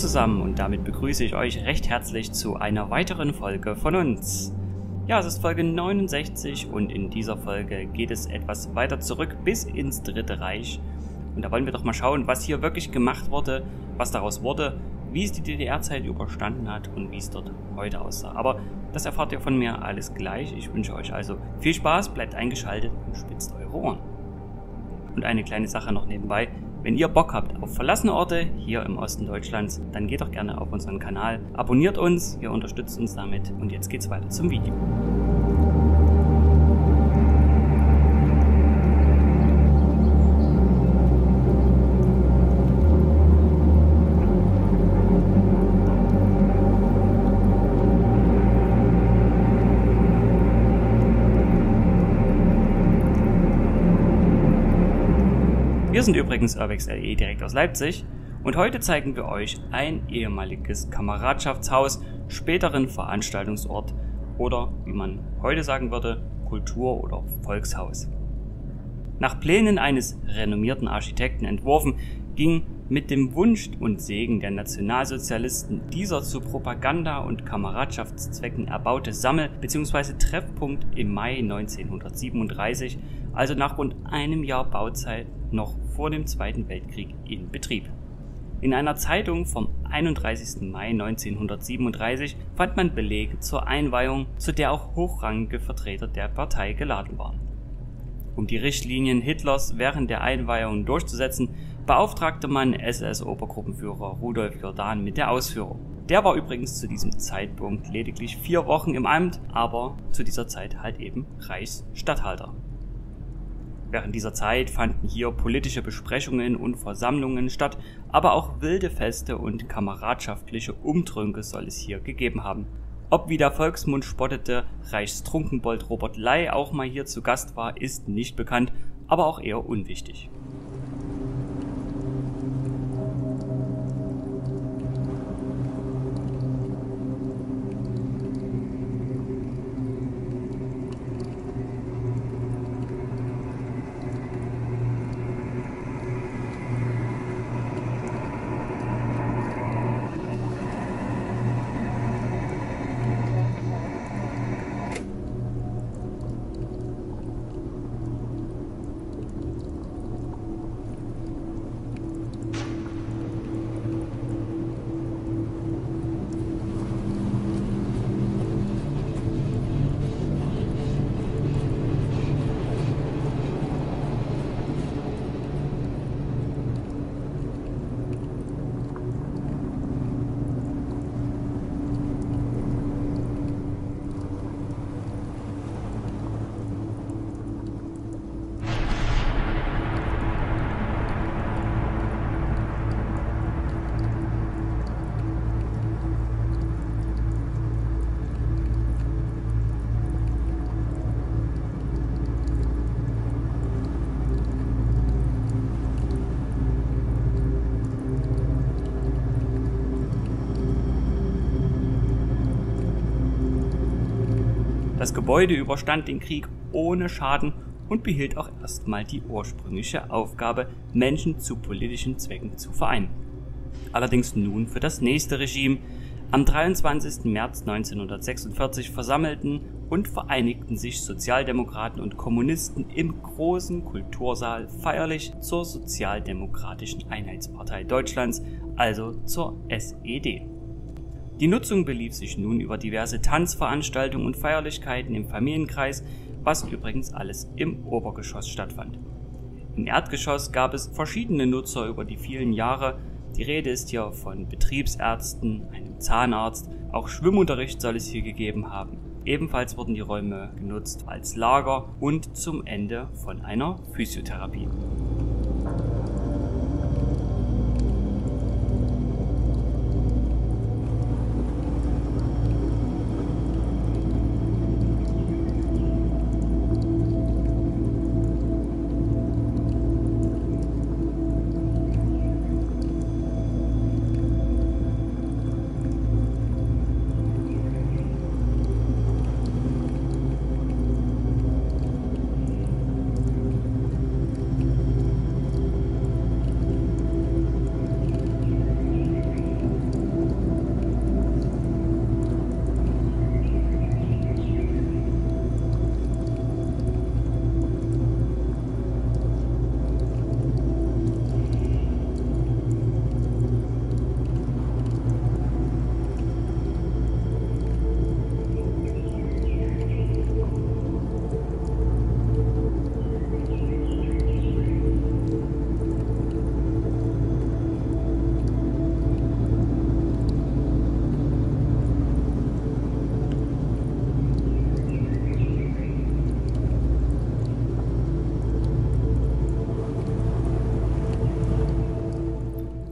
Zusammen und damit begrüße ich euch recht herzlich zu einer weiteren Folge von uns. Ja, es ist Folge 69 und in dieser Folge geht es etwas weiter zurück bis ins Dritte Reich. Und da wollen wir doch mal schauen, was hier wirklich gemacht wurde, was daraus wurde, wie es die DDR-Zeit überstanden hat und wie es dort heute aussah. Aber das erfahrt ihr von mir alles gleich. Ich wünsche euch also viel Spaß, bleibt eingeschaltet und spitzt eure Ohren. Und eine kleine Sache noch nebenbei. Wenn ihr Bock habt auf verlassene Orte hier im Osten Deutschlands, dann geht doch gerne auf unseren Kanal, abonniert uns, ihr unterstützt uns damit und jetzt geht's weiter zum Video. Sind übrigens Urbex LE direkt aus Leipzig und heute zeigen wir euch ein ehemaliges Kameradschaftshaus, späteren Veranstaltungsort oder wie man heute sagen würde, Kultur- oder Volkshaus. Nach Plänen eines renommierten Architekten entworfen, ging mit dem Wunsch und Segen der Nationalsozialisten dieser zu Propaganda- und Kameradschaftszwecken erbaute Sammel- bzw. Treffpunkt im Mai 1937, also nach rund einem Jahr Bauzeit, noch vor dem Zweiten Weltkrieg in Betrieb. In einer Zeitung vom 31. Mai 1937 fand man Belege zur Einweihung, zu der auch hochrangige Vertreter der Partei geladen waren. Um die Richtlinien Hitlers während der Einweihung durchzusetzen, beauftragte man SS-Obergruppenführer Rudolf Jordan mit der Ausführung. Der war übrigens zu diesem Zeitpunkt lediglich vier Wochen im Amt, aber zu dieser Zeit halt eben Reichsstatthalter. Während dieser Zeit fanden hier politische Besprechungen und Versammlungen statt, aber auch wilde Feste und kameradschaftliche Umtrünke soll es hier gegeben haben. Ob wie der Volksmund spottete, Reichstrunkenbold Robert Ley auch mal hier zu Gast war, ist nicht bekannt, aber auch eher unwichtig. Das Gebäude überstand den Krieg ohne Schaden und behielt auch erstmal die ursprüngliche Aufgabe, Menschen zu politischen Zwecken zu vereinen. Allerdings nun für das nächste Regime. Am 23. März 1946 versammelten und vereinigten sich Sozialdemokraten und Kommunisten im großen Kultursaal feierlich zur Sozialdemokratischen Einheitspartei Deutschlands, also zur SED. Die Nutzung belief sich nun über diverse Tanzveranstaltungen und Feierlichkeiten im Familienkreis, was übrigens alles im Obergeschoss stattfand. Im Erdgeschoss gab es verschiedene Nutzer über die vielen Jahre. Die Rede ist hier von Betriebsärzten, einem Zahnarzt, auch Schwimmunterricht soll es hier gegeben haben. Ebenfalls wurden die Räume genutzt als Lager und zum Ende von einer Physiotherapie.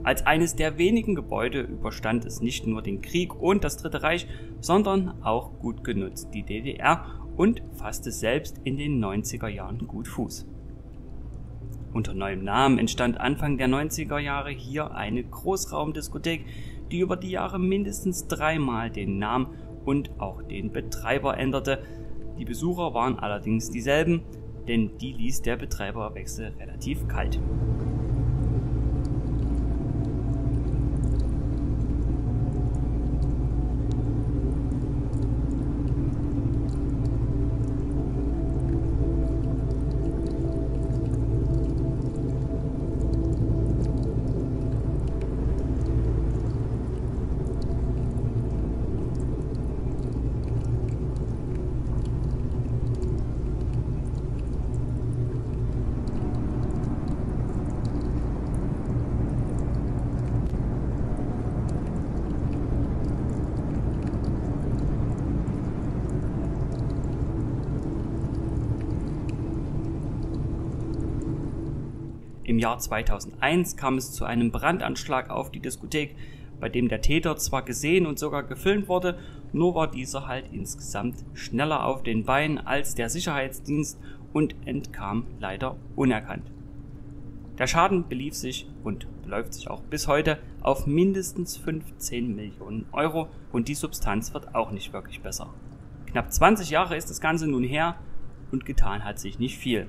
Als eines der wenigen Gebäude überstand es nicht nur den Krieg und das Dritte Reich, sondern auch gut genutzt die DDR und fasste selbst in den 90er Jahren gut Fuß. Unter neuem Namen entstand Anfang der 90er Jahre hier eine Großraumdiskothek, die über die Jahre mindestens dreimal den Namen und auch den Betreiber änderte. Die Besucher waren allerdings dieselben, denn die ließ der Betreiberwechsel relativ kalt. Im Jahr 2001 kam es zu einem Brandanschlag auf die Diskothek, bei dem der Täter zwar gesehen und sogar gefilmt wurde, nur war dieser halt insgesamt schneller auf den Beinen als der Sicherheitsdienst und entkam leider unerkannt. Der Schaden belief sich und beläuft sich auch bis heute auf mindestens 15 Millionen Euro und die Substanz wird auch nicht wirklich besser. Knapp 20 Jahre ist das Ganze nun her und getan hat sich nicht viel.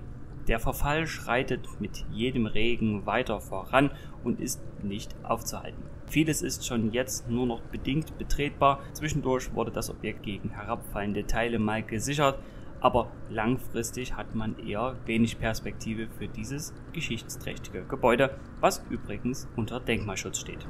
Der Verfall schreitet mit jedem Regen weiter voran und ist nicht aufzuhalten. Vieles ist schon jetzt nur noch bedingt betretbar. Zwischendurch wurde das Objekt gegen herabfallende Teile mal gesichert, aber langfristig hat man eher wenig Perspektive für dieses geschichtsträchtige Gebäude, was übrigens unter Denkmalschutz steht.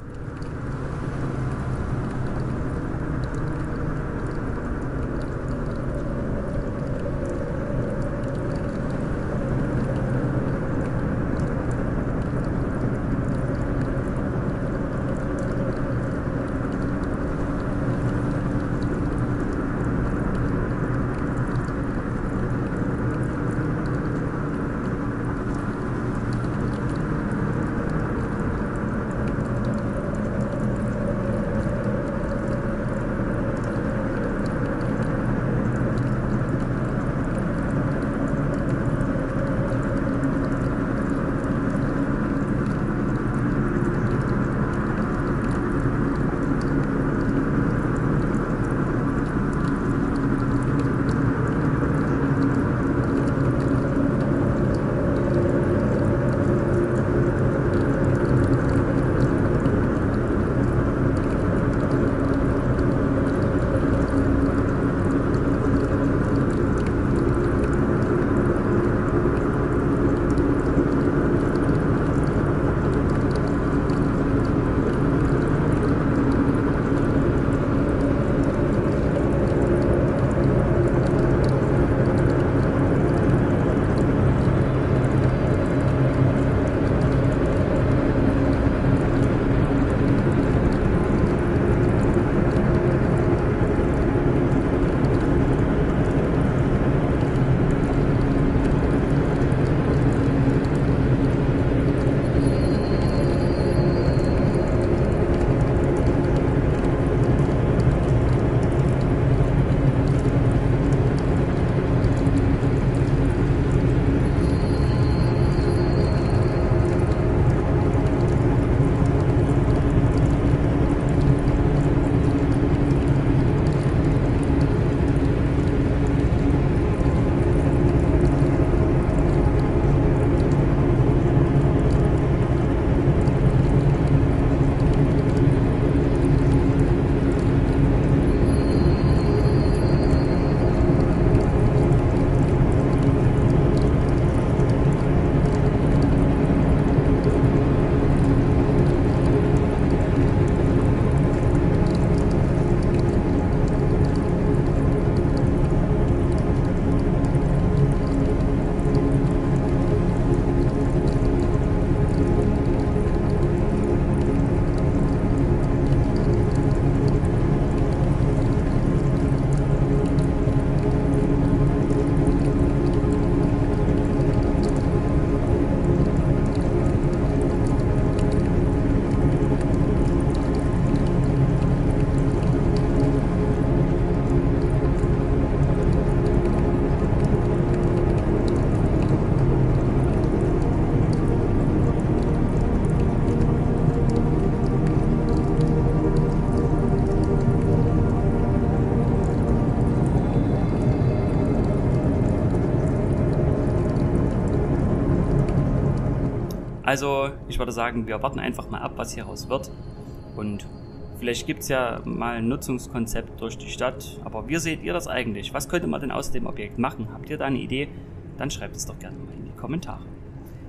Also ich würde sagen, wir warten einfach mal ab, was hieraus wird. Und vielleicht gibt es ja mal ein Nutzungskonzept durch die Stadt. Aber wie seht ihr das eigentlich? Was könnte man denn aus dem Objekt machen? Habt ihr da eine Idee? Dann schreibt es doch gerne mal in die Kommentare.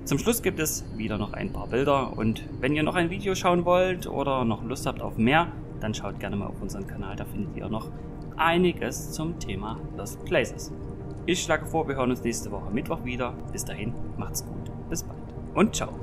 Zum Schluss gibt es wieder noch ein paar Bilder und wenn ihr noch ein Video schauen wollt oder noch Lust habt auf mehr, dann schaut gerne mal auf unseren Kanal, da findet ihr noch einiges zum Thema Lost Places. Ich schlage vor, wir hören uns nächste Woche Mittwoch wieder. Bis dahin, macht's gut, bis bald und ciao.